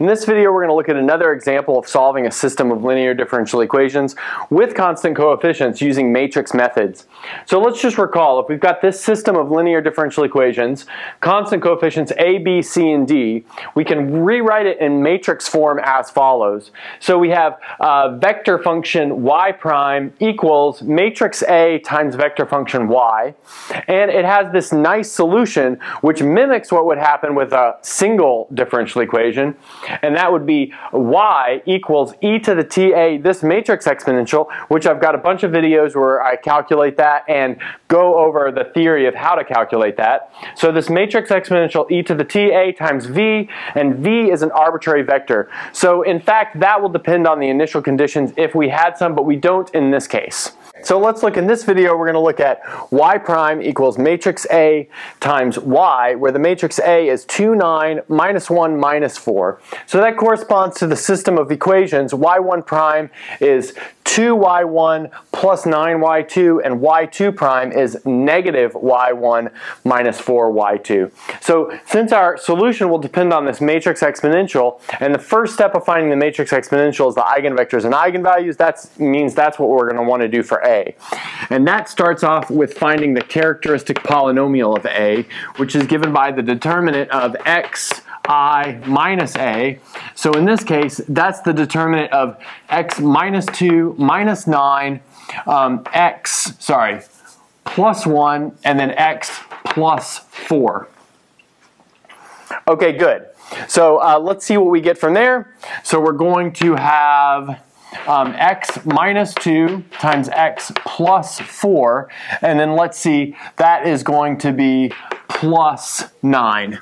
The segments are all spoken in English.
In this video we're going to look at another example of solving a system of linear differential equations with constant coefficients using matrix methods. So let's just recall if we've got this system of linear differential equations, constant coefficients a, b, c, and d, we can rewrite it in matrix form as follows. So we have uh, vector function y prime equals matrix a times vector function y and it has this nice solution which mimics what would happen with a single differential equation, and that would be y equals e to the ta, this matrix exponential, which I've got a bunch of videos where I calculate that and go over the theory of how to calculate that. So this matrix exponential e to the ta times v, and v is an arbitrary vector. So in fact, that will depend on the initial conditions if we had some, but we don't in this case. So let's look in this video, we're going to look at y prime equals matrix A times y, where the matrix A is 2, 9, minus 1, minus 4. So that corresponds to the system of equations. y1 prime is 2y1 plus 9y2 and y2 prime is negative y1 minus 4y2. So since our solution will depend on this matrix exponential and the first step of finding the matrix exponential is the eigenvectors and eigenvalues, that means that's what we're going to want to do for A. And that starts off with finding the characteristic polynomial of A, which is given by the determinant of x i minus a. So in this case, that's the determinant of x minus 2 minus 9, um, x, sorry, plus 1, and then x plus 4. Okay, good. So uh, let's see what we get from there. So we're going to have um, x minus 2 times x plus 4, and then let's see, that is going to be plus 9.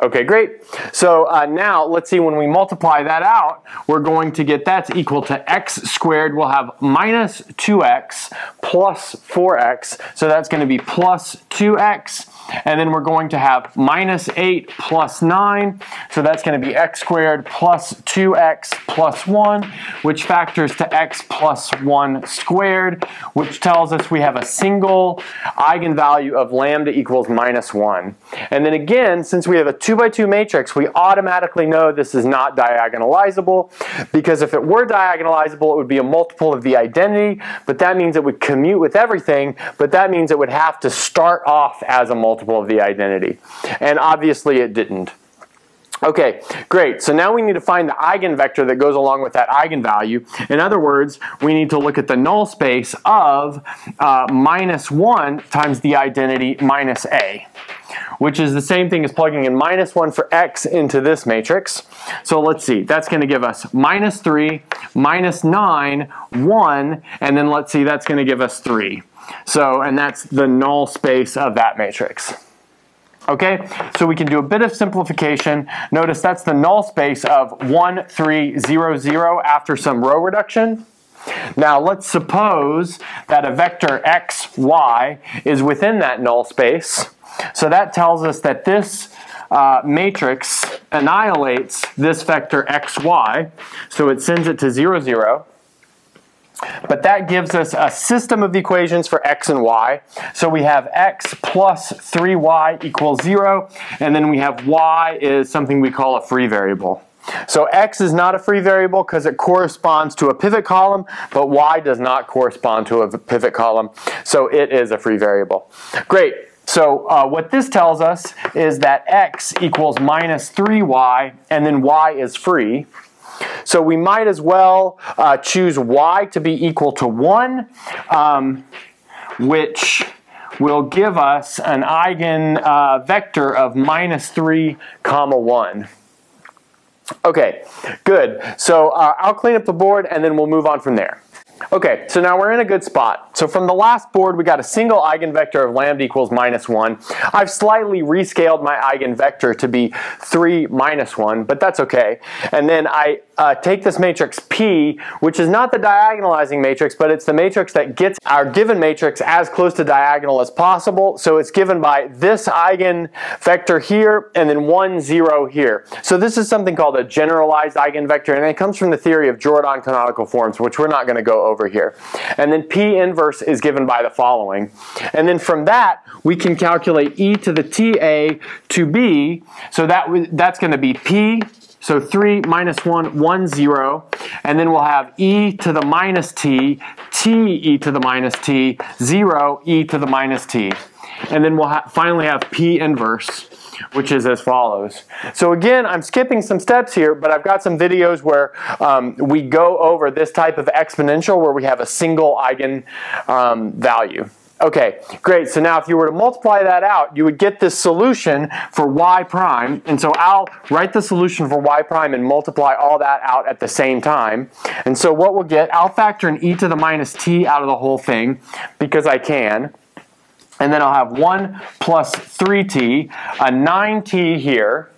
Okay, great. So uh, now let's see when we multiply that out, we're going to get that's equal to x squared. We'll have minus 2x plus 4x. So that's going to be plus 2x and then we're going to have minus 8 plus 9. So that's going to be x squared plus 2x plus 1, which factors to x plus 1 squared, which tells us we have a single eigenvalue of lambda equals minus 1. And then again, since we have a 2 by 2 matrix, we automatically know this is not diagonalizable, because if it were diagonalizable, it would be a multiple of the identity, but that means it would commute with everything, but that means it would have to start off as a multiple multiple of the identity. And obviously it didn't. Okay, great. So now we need to find the eigenvector that goes along with that eigenvalue. In other words, we need to look at the null space of uh, minus 1 times the identity minus a, which is the same thing as plugging in minus 1 for x into this matrix. So let's see. That's going to give us minus 3, minus 9, 1, and then let's see, that's going to give us 3. So, and that's the null space of that matrix. Okay, so we can do a bit of simplification. Notice that's the null space of 1, 3, 0, 0 after some row reduction. Now let's suppose that a vector x, y is within that null space. So that tells us that this uh, matrix annihilates this vector xy. So it sends it to 0, 0. But that gives us a system of equations for x and y. So we have x plus 3y equals 0, and then we have y is something we call a free variable. So x is not a free variable because it corresponds to a pivot column, but y does not correspond to a pivot column, so it is a free variable. Great. So uh, what this tells us is that x equals minus 3y, and then y is free. So we might as well uh, choose y to be equal to 1, um, which will give us an eigenvector uh, of minus 3 comma 1. Okay, good. So uh, I'll clean up the board and then we'll move on from there. Okay, so now we're in a good spot. So from the last board, we got a single eigenvector of lambda equals minus 1. I've slightly rescaled my eigenvector to be 3 minus 1, but that's okay. And then I uh, take this matrix P, which is not the diagonalizing matrix, but it's the matrix that gets our given matrix as close to diagonal as possible. So it's given by this eigenvector here and then 1, 0 here. So this is something called a generalized eigenvector, and it comes from the theory of Jordan canonical forms, which we're not going to go over here. And then P inverse is given by the following. And then from that, we can calculate e to the ta to b. So that that's going to be p so 3 minus 1, 1, 0. And then we'll have e to the minus t, t e to the minus t, 0 e to the minus t. And then we'll ha finally have p inverse, which is as follows. So again, I'm skipping some steps here, but I've got some videos where um, we go over this type of exponential where we have a single eigen um, value. Okay, great. So now if you were to multiply that out, you would get this solution for y prime. And so I'll write the solution for y prime and multiply all that out at the same time. And so what we'll get, I'll factor an e to the minus t out of the whole thing because I can. And then I'll have 1 plus 3t, a 9t here,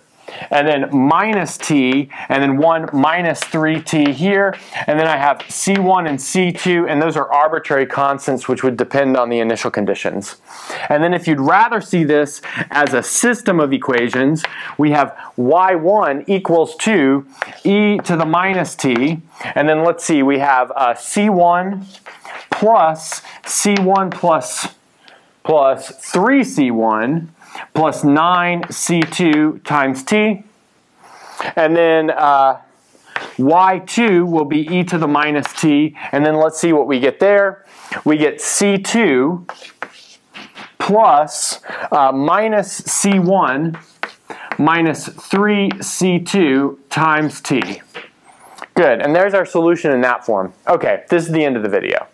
and then minus t, and then 1 minus 3t here, and then I have c1 and c2, and those are arbitrary constants which would depend on the initial conditions. And then if you'd rather see this as a system of equations, we have y1 equals to e to the minus t, and then let's see, we have uh, c1 plus c1 plus plus 3c1 plus 9c2 times t. And then uh, y2 will be e to the minus t. And then let's see what we get there. We get c2 plus uh, minus c1 minus 3c2 times t. Good, and there's our solution in that form. Okay, this is the end of the video.